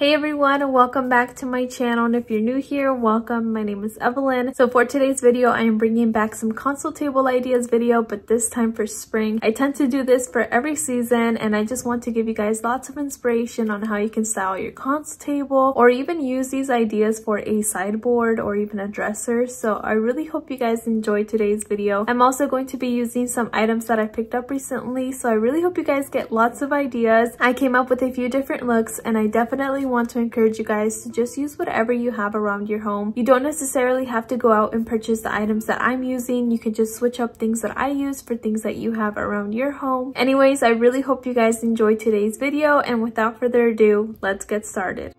Hey everyone and welcome back to my channel. And if you're new here welcome. My name is Evelyn. So for today's video I am bringing back some console table ideas video but this time for spring. I tend to do this for every season and I just want to give you guys lots of inspiration on how you can style your console table or even use these ideas for a sideboard or even a dresser. So I really hope you guys enjoy today's video. I'm also going to be using some items that I picked up recently so I really hope you guys get lots of ideas. I came up with a few different looks and I definitely want to encourage you guys to just use whatever you have around your home. You don't necessarily have to go out and purchase the items that I'm using. You can just switch up things that I use for things that you have around your home. Anyways, I really hope you guys enjoyed today's video and without further ado, let's get started.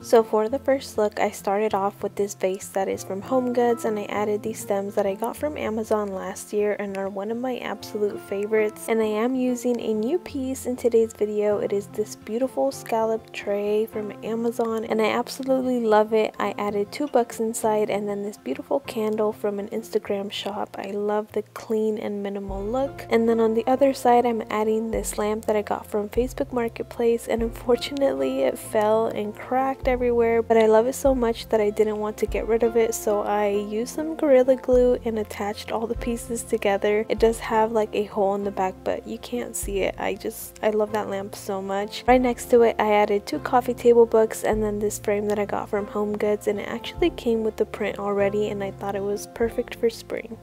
So for the first look, I started off with this vase that is from Home Goods and I added these stems that I got from Amazon last year and are one of my absolute favorites. And I am using a new piece in today's video. It is this beautiful scallop tray from Amazon and I absolutely love it. I added two bucks inside and then this beautiful candle from an Instagram shop. I love the clean and minimal look. And then on the other side, I'm adding this lamp that I got from Facebook Marketplace and unfortunately it fell and cracked everywhere but I love it so much that I didn't want to get rid of it so I used some Gorilla Glue and attached all the pieces together. It does have like a hole in the back but you can't see it. I just, I love that lamp so much. Right next to it I added two coffee table books and then this frame that I got from Home Goods and it actually came with the print already and I thought it was perfect for spring.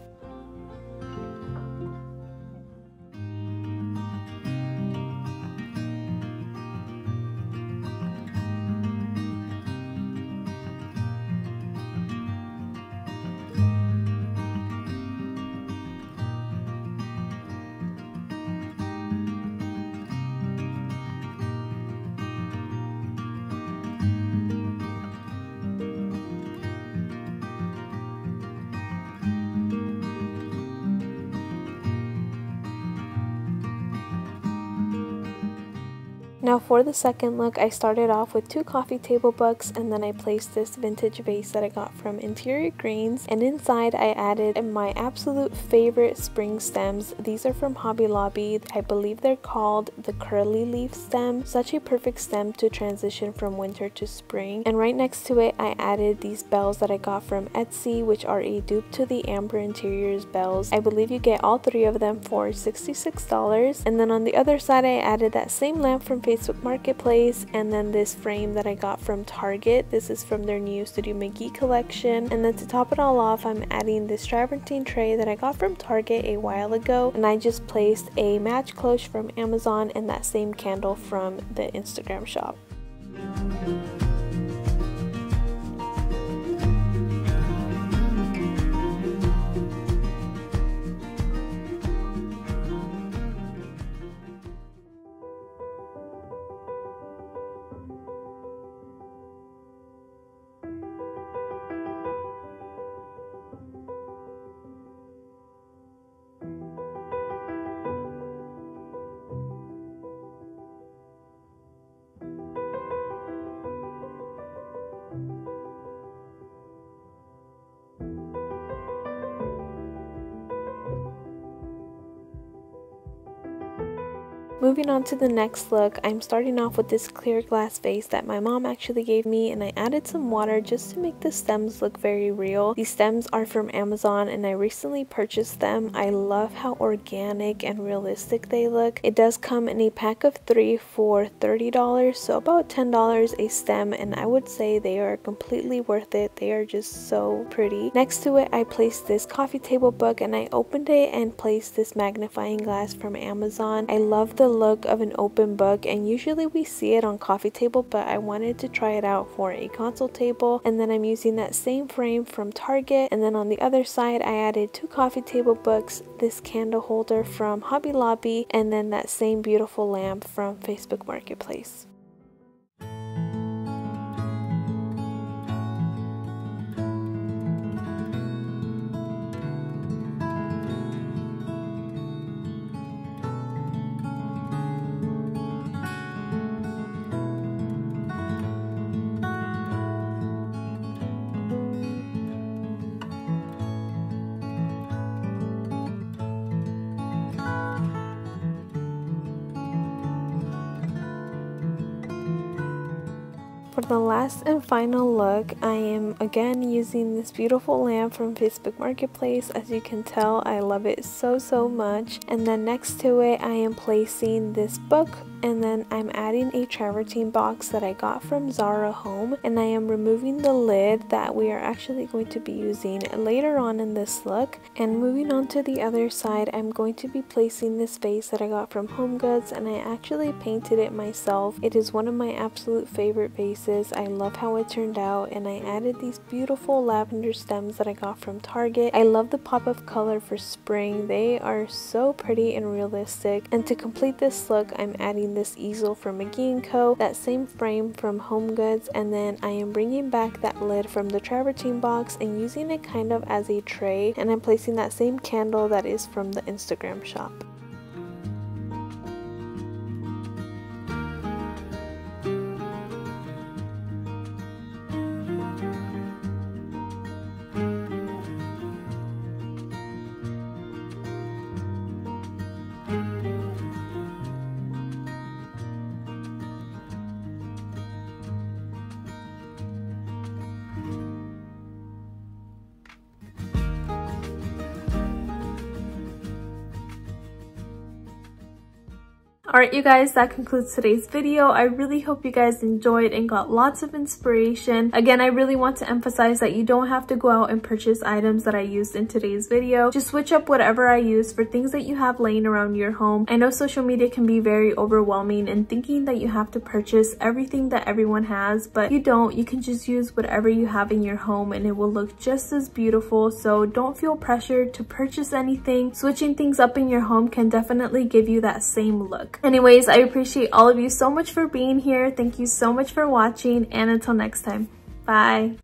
Now for the second look, I started off with two coffee table books and then I placed this vintage vase that I got from Interior Greens and inside I added my absolute favorite spring stems. These are from Hobby Lobby. I believe they're called the curly leaf stem. Such a perfect stem to transition from winter to spring. And right next to it, I added these bells that I got from Etsy which are a dupe to the Amber Interiors bells. I believe you get all three of them for $66. And then on the other side, I added that same lamp from Facebook Facebook Marketplace and then this frame that I got from Target. This is from their new Studio McGee collection. And then to top it all off, I'm adding this travertine tray that I got from Target a while ago. And I just placed a match cloche from Amazon and that same candle from the Instagram shop. Moving on to the next look, I'm starting off with this clear glass vase that my mom actually gave me and I added some water just to make the stems look very real. These stems are from Amazon and I recently purchased them. I love how organic and realistic they look. It does come in a pack of three for $30 so about $10 a stem and I would say they are completely worth it. They are just so pretty. Next to it I placed this coffee table book and I opened it and placed this magnifying glass from Amazon. I love the the look of an open book and usually we see it on coffee table but I wanted to try it out for a console table and then I'm using that same frame from Target and then on the other side I added two coffee table books, this candle holder from Hobby Lobby and then that same beautiful lamp from Facebook Marketplace. For the last and final look, I am again using this beautiful lamp from Facebook Marketplace. As you can tell, I love it so, so much. And then next to it, I am placing this book and then I'm adding a travertine box that I got from Zara Home and I am removing the lid that we are actually going to be using later on in this look and moving on to the other side I'm going to be placing this vase that I got from Home Goods and I actually painted it myself. It is one of my absolute favorite vases. I love how it turned out and I added these beautiful lavender stems that I got from Target. I love the pop of color for spring. They are so pretty and realistic and to complete this look I'm adding this easel from McGee & Co. That same frame from Home Goods and then I am bringing back that lid from the travertine box and using it kind of as a tray and I'm placing that same candle that is from the Instagram shop. Alright you guys, that concludes today's video. I really hope you guys enjoyed and got lots of inspiration. Again, I really want to emphasize that you don't have to go out and purchase items that I used in today's video. Just switch up whatever I use for things that you have laying around your home. I know social media can be very overwhelming and thinking that you have to purchase everything that everyone has, but you don't. You can just use whatever you have in your home and it will look just as beautiful. So don't feel pressured to purchase anything. Switching things up in your home can definitely give you that same look. Anyways, I appreciate all of you so much for being here. Thank you so much for watching and until next time, bye.